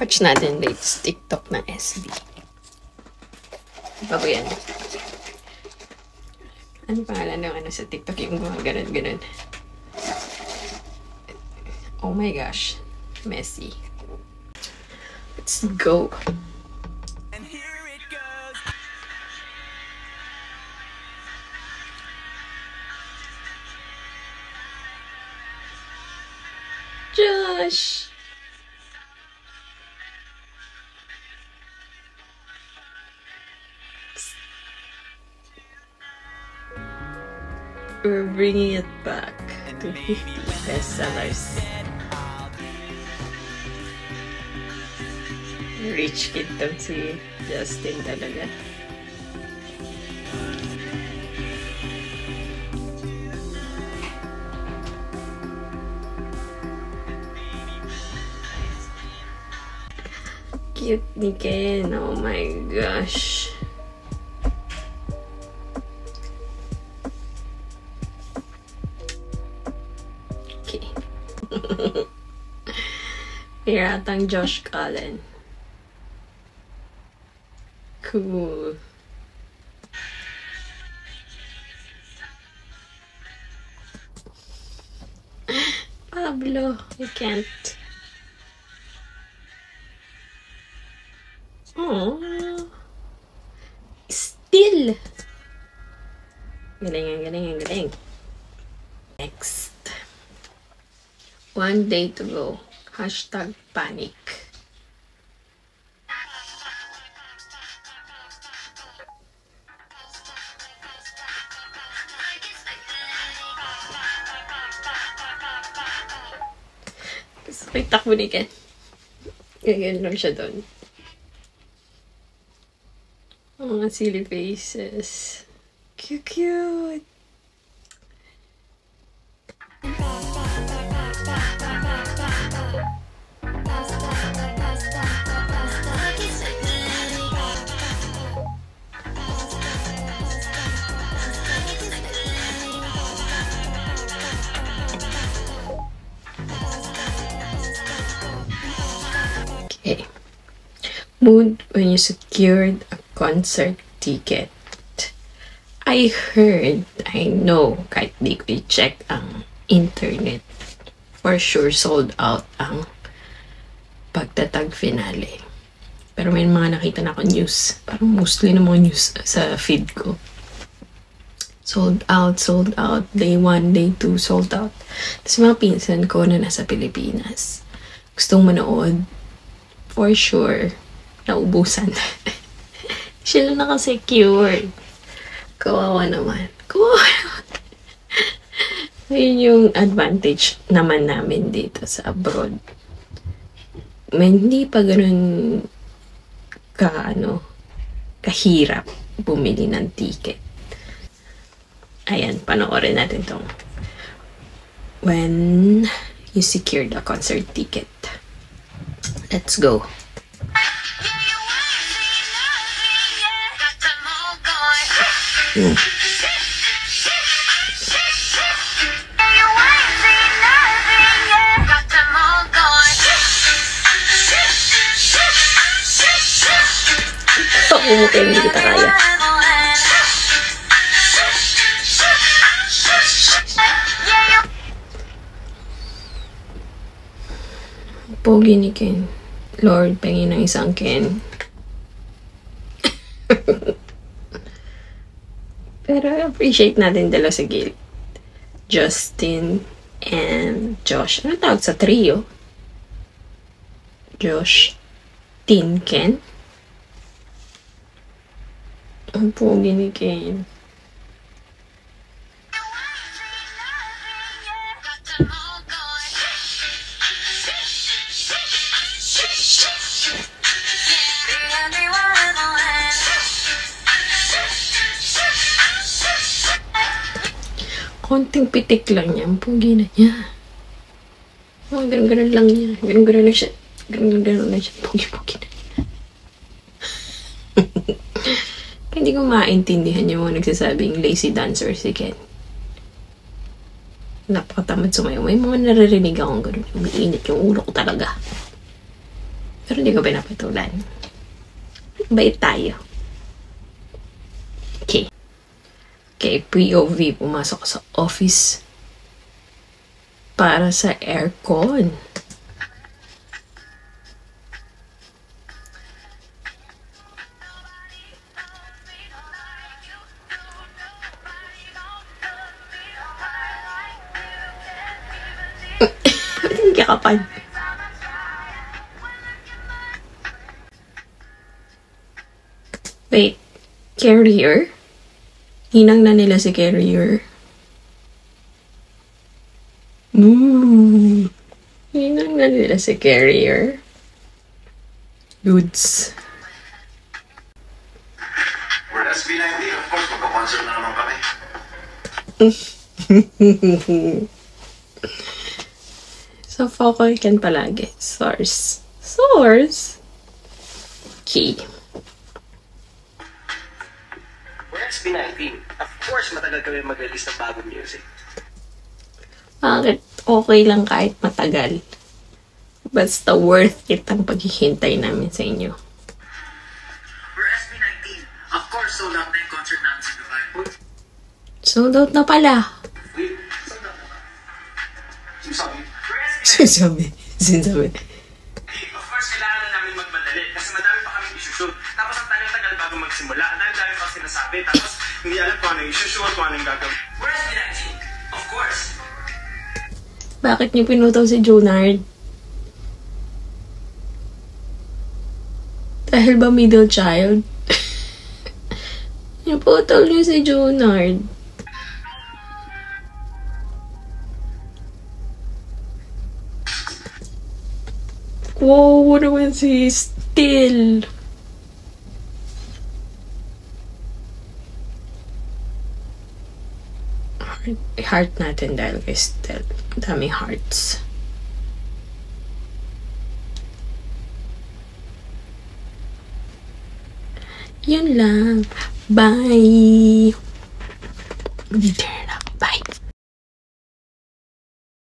Watch natin latest TikTok na SB. Bago yan. Ano pangalan ng ano sa TikTok yung mga ganun-ganun? Oh my gosh. Messy. Let's go. Josh! We're bringing it back to 50 bestsellers. Rich kid tong si Justin talaga. Cute Ken. Oh my gosh. Okay. Piratang Josh Cullen. Cool. Pablo, you can't. Ang galing, galing. Next. One day to go. Hashtag panic. Sakit takbo ni Ken. Ganyan lang siya doon. Mga silly faces. Cute, cute. Mood when you secured a concert ticket. I heard, I know, kahit di ko i-check ang internet, for sure sold out ang pagtatag finale. Pero may mga nakita na ako news. Parang mostly na mga news sa feed ko. Sold out, sold out. Day 1, day 2, sold out. Tapos mga pinsan ko na nasa Pilipinas. Gustong manood. For sure. Naubusan. Sila naka-secure. Kawawa naman. Kawawa naman. Ayun yung advantage naman namin dito sa abroad. May hindi pa ganun ka, ano, kahirap bumili ng ticket. Ayan, panoorin natin tong when you secured a concert ticket. Let's go. Mm. Ito, umutay, hindi kita kaya. Pogi ni Ken. Lord, pengin ng isang Ken. Pero appreciate natin dalawa sa gilid. Justin and Josh. Ano tawag sa trio? Josh, Tin, Ken. Ang pogi ni Ken. Konting pitik lang niya. Pogi na niya. Oh, ganun-ganun lang niya. Ganun-ganun lang siya. Ganun-ganun lang siya. Pogi-pogi na. Hindi ko maintindihan yung mga nagsasabing lazy dancer si Ken. Napakatamad sumayaw. May mga naririnig akong ganun. Umiinit yung ulo ko talaga. Pero hindi ko pinapatulan. Bait tayo. Okay. Okay, POV. Pumasok sa office para sa aircon. Ba't hindi ka kapag? Wait, carrier? Hinang na nila si carrier. Ooh. Hinang na nila si carrier. Dudes. We're SB19, of course, magpa-concert na naman kami. So, focal can palagi. Source. Source? Okay. SB19. Of course, matagal kami mag-release ng bagong music. Bakit okay lang kahit matagal? Basta worth it ang paghihintay namin sa inyo. We're SB19. Of course, sold out na yung concert namin sa Dubai. Sold out na pala. Sold out na ba? Sinasabi, We're SB19. Sinasabi. Sinasabi. Sinasabi. Tapos hindi alam kung ano yung isushoot, kung ano yung gagawin. We're SB19. Of course. Bakit niyo pinutaw si Junard? Dahil ba middle child? Naputol niyo si Junard. Wow, naman si Still. Heart, natin dahil kay Still. Daming hearts. Yun lang. Bye!